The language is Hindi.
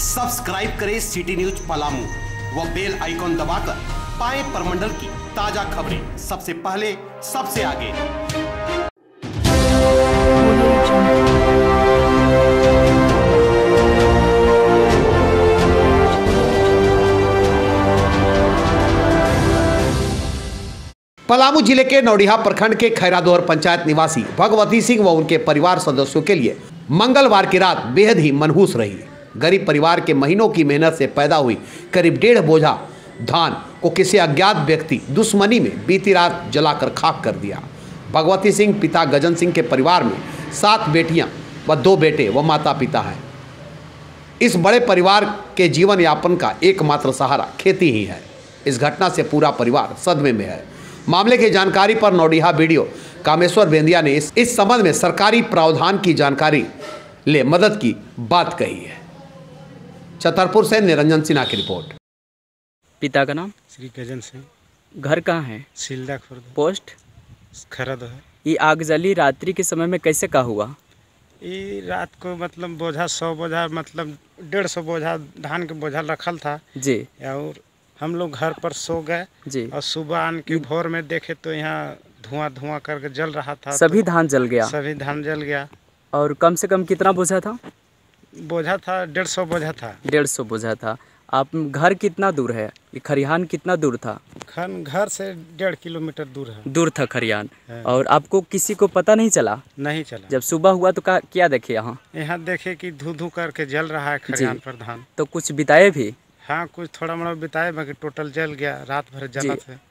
सब्सक्राइब करें सिटी न्यूज़ पलामू व बेल आइकॉन दबाकर पाएँ परमंडल की ताज़ा खबरें। सबसे पहले, सबसे आगे। पलामू ज़िले के नौडिहा प्रखंड के खैरादोहर पंचायत निवासी भगवती सिंह व उनके परिवार सदस्यों के लिए मंगलवार की रात बेहद ही मनहूस रही। गरीब परिवार के महीनों की मेहनत से पैदा हुई। करीब डेढ़ बोझा धान को किसी अज्ञात व्यक्ति दुश्मनी में बीती रात जलाकर खाक कर दिया। भगवती सिंह पिता गजन सिंह के परिवार में सात बेटियाँ व दो बेटे व माता पिता हैं। इस बड़े परिवार के जीवन यापन का एकमात्र सहारा खेती ही है। इस घटना से पूरा परिवार सदमे में है। मामले की जानकारी पर नौडिहा वीडियो कामेश्वर बेंदिया ने इस, इस संबंध में सरकारी प्रावधान की जानकारी ले मदद की बात कही है। छतरपुर से निरंजन सिन्हा की रिपोर्ट। पिता का नाम? श्री गजन सिंह। घर कहाँ है? सिल्दा खुर्द पोस्ट? खरद है। ये आग जली रात्रि के समय में कैसे का हुआ? ये रात को मतलब बोझा सौ बोझा मतलब डेढ़ सौ बोझा धान के बोझा रखल था। जी। और हम लोग घर पर सो गए। जी। और सुबह आन के भोर में देखे तो यहाँ धुआँ धुआँ करके जल रहा था। सभी तो धान जल गया? सभी धान जल गया। और कम से कम कितना बोझा था? बोझा था डेढ़ सौ बोझा था। डेढ़ सौ बोझा था। आप घर कितना दूर है? ये खरिहान कितना दूर था? खन घर से डेढ़ किलोमीटर दूर है। दूर था खरिहान। हाँ। और आपको किसी को पता नहीं चला? नहीं चला। जब सुबह हुआ तो क्या देखे यहाँ? यहाँ देखे कि धू धू करके जल रहा है खरियान पर धान तो कुछ बिताए भी? हाँ कुछ थोड़ा मोड़ा बिताए बाकी टोटल जल गया रात भर जला थे।